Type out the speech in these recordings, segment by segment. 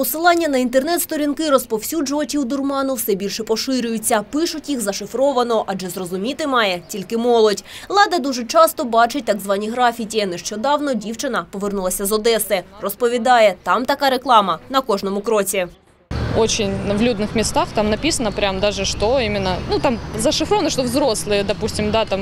Посилання на інтернет-сторінки розповсюджувачів дурману все більше поширюються. Пишуть їх зашифровано, адже зрозуміти має тільки молодь. Лада дуже часто бачить так звані графіті. Нещодавно дівчина повернулася з Одеси. Розповідає, там така реклама на кожному кроці. очень в людных местах там написано прям даже что именно, ну там зашифровано, что взрослые, допустим, да, там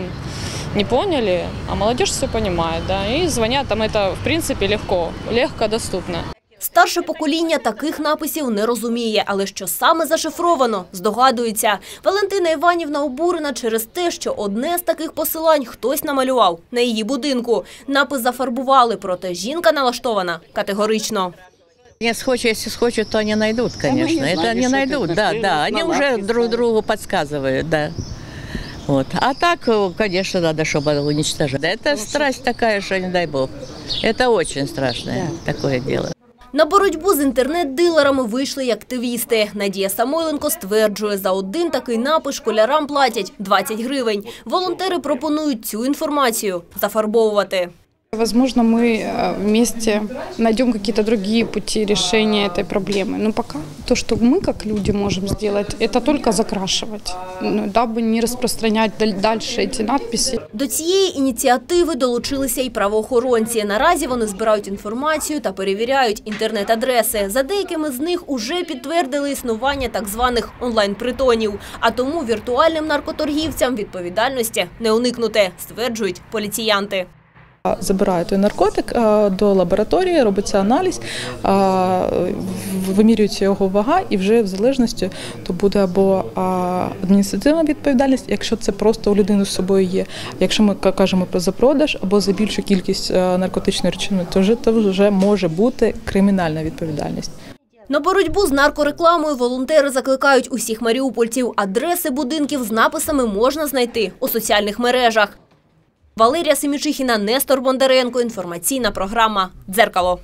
не поняли, а молодежь все понимает, да, и звонят там это в принципе легко, легко доступно. Старше покоління таких написів не розуміє, але що саме зашифровано, здогадується. Валентина Іванівна обурена через те, що одне з таких посилань хтось намалював на її будинку. Напис зафарбували, проте жінка налаштована категорично. Не схочу, если схочут, то они найдут, конечно. Это они найдут, да, да. Они уже друг другу подсказывают, да. Вот. А так, э, конечно, надо, чтобы уничтожать. Да, Это страсть такая, что не дай бог. Это очень страшное такое дело. На боротьбу з інтернет-дилерами вийшли й активісти. Надія Самойленко стверджує, за один такий напис школярам платять 20 гривень. Волонтери пропонують цю інформацію зафарбовувати. Возможно, мы э, вместе найдем какие-то другие пути решения этой проблемы. Но пока то, что мы как люди можем сделать, это только закрашивать, ну, дабы не распространять даль- дальше эти надписи. До цієї ініціативи долучилися й правоохоронці. Наразі вони збирають інформацію та перевіряють інтернет-адреси. За деякими з них уже підтвердили існування так званих онлайн-притонів. А тому віртуальним наркоторгівцям відповідальності не уникнути, стверджують поліціянти. Забирають той наркотик до лабораторії, робиться аналіз, вимірюється його вага, і вже в залежності то буде або адміністративна відповідальність, якщо це просто у людини з собою є. Якщо ми кажемо про запродаж або за більшу кількість наркотичної речовини, то вже то вже може бути кримінальна відповідальність. На боротьбу з наркорекламою волонтери закликають усіх маріупольців. Адреси будинків з написами можна знайти у соціальних мережах. Валерія Семічихіна, Нестор Бондаренко. Інформаційна програма «Дзеркало».